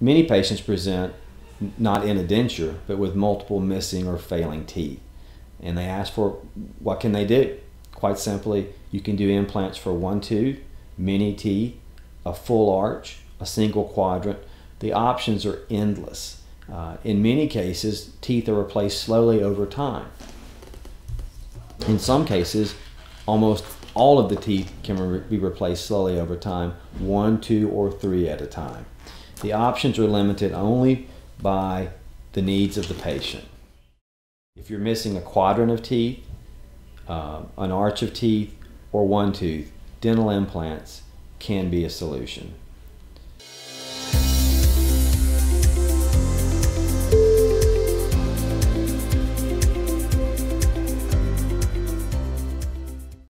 Many patients present not in a denture, but with multiple missing or failing teeth. And they ask for what can they do? Quite simply, you can do implants for one tooth, many teeth, a full arch, a single quadrant. The options are endless. Uh, in many cases, teeth are replaced slowly over time. In some cases, almost all of the teeth can re be replaced slowly over time, one, two, or three at a time. The options are limited only by the needs of the patient. If you're missing a quadrant of teeth, uh, an arch of teeth, or one tooth, dental implants can be a solution.